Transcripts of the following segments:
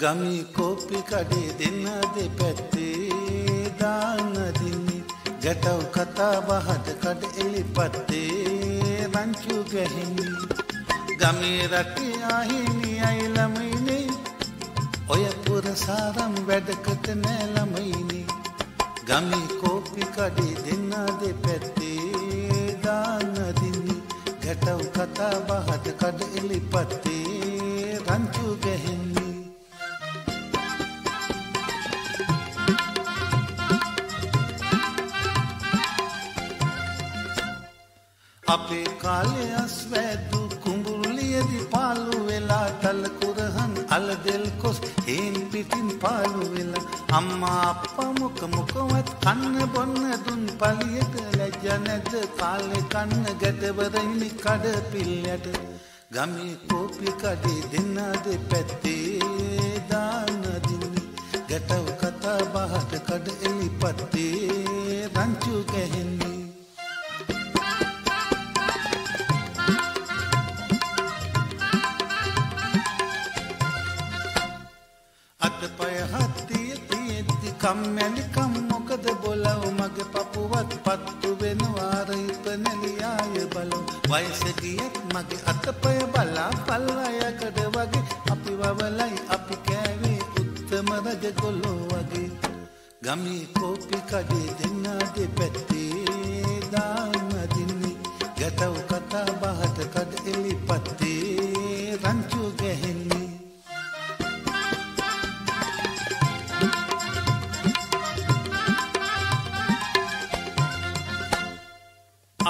ගමි කෝපි කඩේ දෙන්න දෙපැත්තේ දාන්න දින්නේ. ගැටව් කතා බහට කඩ එලි පත්තේ රංචු ගැහිනි ගමේ රටේ ආහිනි අයි ළමයිනේ. ඔය පුරසාරම් වැඩකට නෑ ළමයිනේ. ගමි කෝපි කඩේ දෙන්න දෙපැත්තේ දාන්න දින්නේ. ගැටව් කතා බහට කඩ එලි පත්තේ රංචු ගැහිනි අපේ කාලේ අස්වැදු කුඹුරුලියදි පාලු වෙලා තල කුරහන් අලදෙල් කොස් හේන් පිටින් පාලු වෙලා අම්මා අප්පා මොක මොකවත් කන්න බොන්න දුන් පලියට ලැජ්ජ නැද්ද? කාලේ කන්න ගැටවරිනි කඩ පිල්යට ගමේ කෝපි කඩේ දෙන්න දෙපැත්තේ දාන දින්නේ? ගැටව කතා බහට කඩ එලි පත්තේ රංචු ගැහෙන්නේ අතපය හත්තිය තියෙද්දි කම්මැලිකම් මොකද බොලව? මගේ පපුවත් පත්තු වෙනවාර ඉපනැලියාය බලව. වයස ගියත් මගේ අතපය බලා පල්ලයකඩ වගේ. අපි වවලයි අපි කෑවේ උත්තම රජ ගොල්ලෝ වගේ. ගමේ කෝපි කඩේ දෙන්න දෙපැත්තේ දාන්න දින්නේ. ගැටව කතා බහට කඩ එලි පත්තේ රංචු ගැහෙන්නේ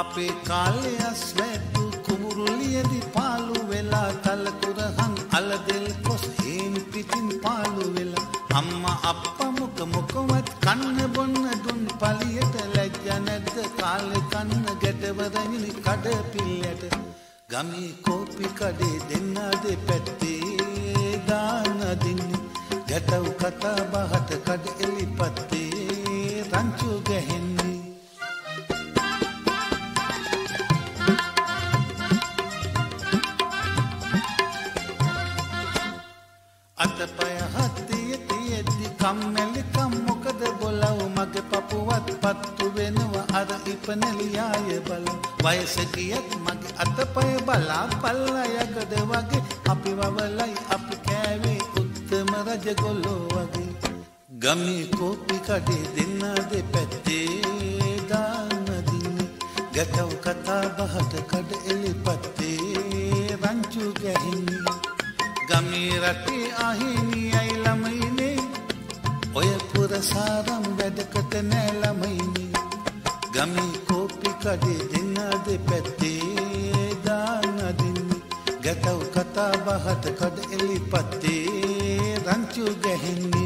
අපේ කාලේ අස්වැද්දු කුමුරුලියදි පාලු වෙලා තලකුරහන් අලදෙල් කොස් හේන් පිටින් පාලු වෙලා අම්මා අප්පා මොක මොකවත් කන්න බොන්න දුන් පලියට ලැජ්ජ නැද්ද? කාලේ කන්න ගැටවරණිනි කඩ පිල්ලට ගමේ කෝපි කඩේ දෙන්න දෙපැත්තේ දාන දින්නේ. ගැටව් කතා බහට කඩ එලි පත්තේ රංචු ගැහෙන්නේ අතපය හත්තිය තියෙද්දි කම්මැලිකම් මොකද බොලව? මගේ පපුවත් පත්තු වෙනවා අර ඉපනැලියාය බල. වයස ගියත් මගේ අතපය බලා පල්ලයකඩ වගේ. අපි වවලයි අපි කෑවේ උත්තම රජගොල්ලෝ වගේ. ගමේ කෝපි කඩේ දෙන්න දෙපැත්තේ දාන්න දින්නේ ගැටව කතා බහට කඩ එලි පත්තේ රංචු ගැහින්නේ. ගමේ රටේ අහිමි අයි ළමයිනේ. ඔය පුරසාරම් වැඩකට නෑ ළමයිනේ. ගමේ කෝපි කඩේ දෙන්න දෙපැත්තේ දාන දින්නේ ගැටව් කතා බහට කඩ එලි පත්තේ රංචු ගැහෙන්නේ.